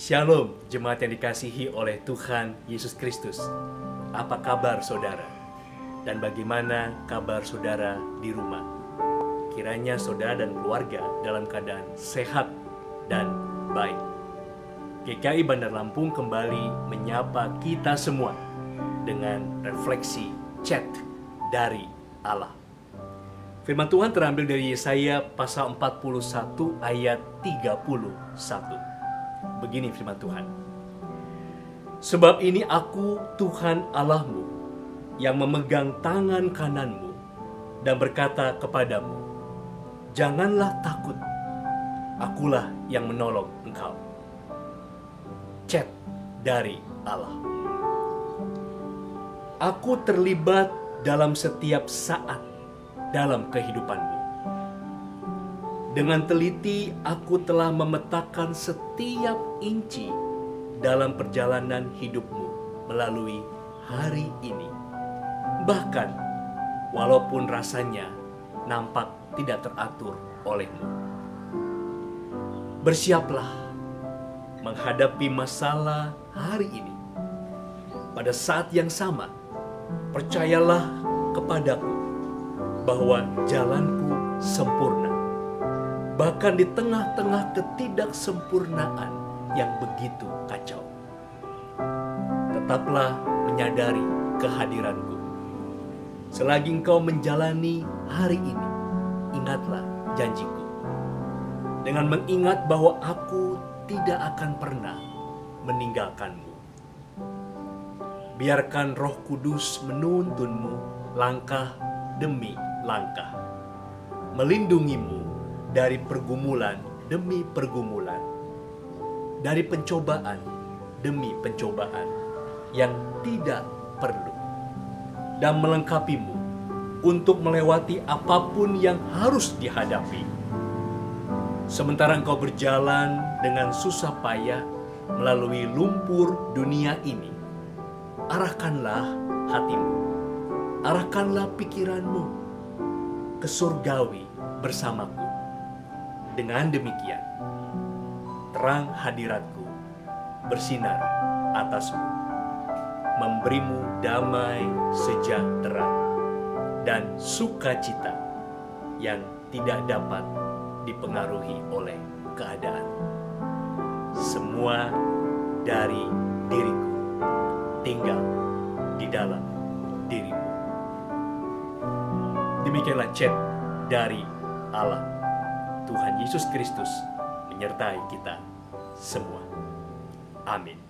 Shalom, jemaat yang dikasihi oleh Tuhan Yesus Kristus. Apa kabar saudara? Dan bagaimana kabar saudara di rumah? Kiranya saudara dan keluarga dalam keadaan sehat dan baik. GKI Bandar Lampung kembali menyapa kita semua dengan refleksi chat dari Allah. Firman Tuhan terambil dari Yesaya pasal 41 ayat 31. Begini firman Tuhan. Sebab ini aku Tuhan Allahmu yang memegang tangan kananmu dan berkata kepadamu, Janganlah takut, akulah yang menolong engkau. Chat dari Allah. Aku terlibat dalam setiap saat dalam kehidupanmu. Dengan teliti aku telah memetakan setiap inci dalam perjalanan hidupmu melalui hari ini. Bahkan walaupun rasanya nampak tidak teratur olehmu. Bersiaplah menghadapi masalah hari ini. Pada saat yang sama, percayalah kepadaku bahwa jalanku sempurna. Bahkan di tengah-tengah ketidaksempurnaan yang begitu kacau. Tetaplah menyadari kehadiranku. Selagi engkau menjalani hari ini, ingatlah janjiku. Dengan mengingat bahwa aku tidak akan pernah meninggalkanmu. Biarkan roh kudus menuntunmu langkah demi langkah, melindungimu dari pergumulan demi pergumulan, dari pencobaan demi pencobaan yang tidak perlu, dan melengkapimu untuk melewati apa pun yang harus dihadapi. Sementara engkau berjalan dengan susah payah melalui lumpur dunia ini, arahkanlah hatimu, arahkanlah pikiranmu ke surgawi bersamaku. Dengan demikian, terang hadiratku bersinar atasmu, memberimu damai sejahtera dan sukacita yang tidak dapat dipengaruhi oleh keadaan. Semua dari diriku tinggal di dalam dirimu. Demikianlah chat dari Allah. Tuhan Yesus Kristus menyertai kita semua. Amin.